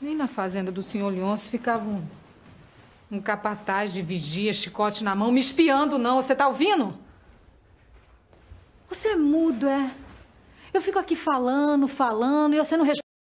Nem na fazenda do senhor Leôncio ficava um, um capataz de vigia, chicote na mão, me espiando, não. Você tá ouvindo? Você é mudo, é? Eu fico aqui falando, falando, e você não responde.